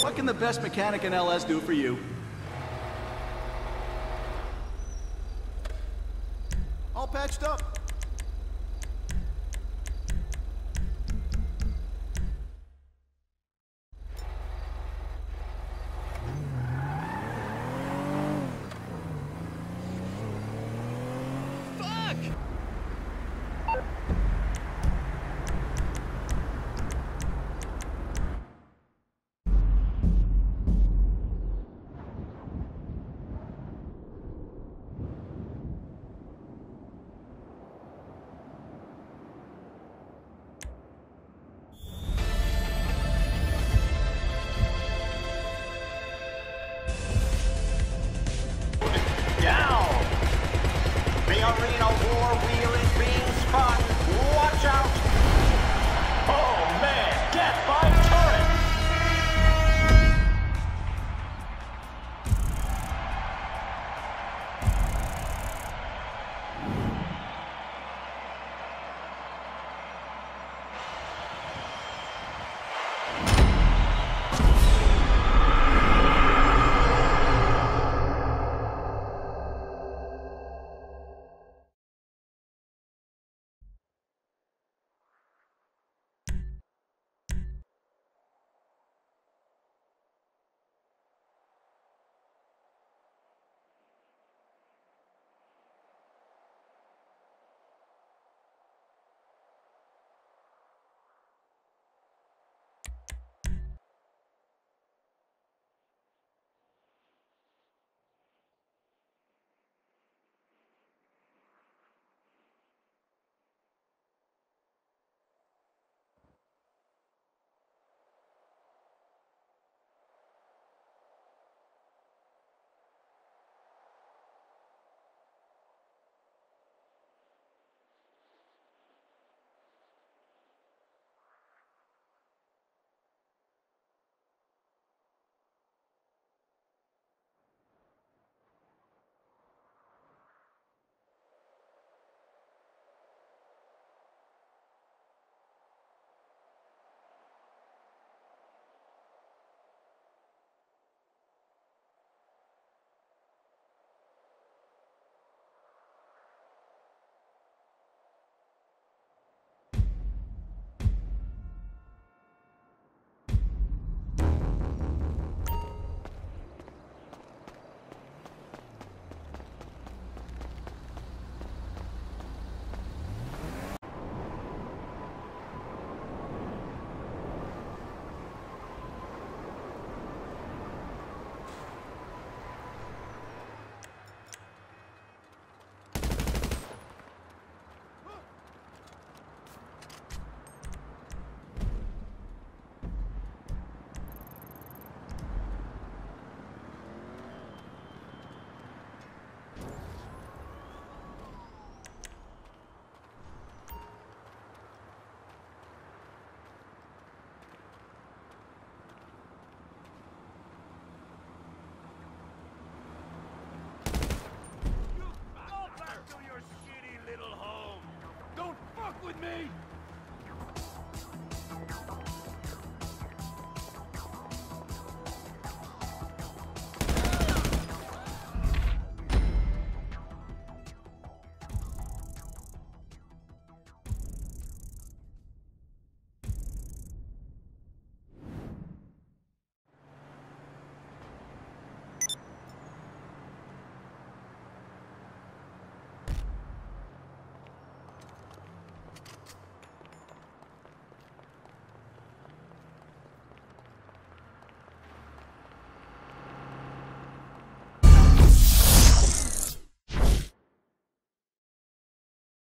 What can the best mechanic in LS do for you? spot. me!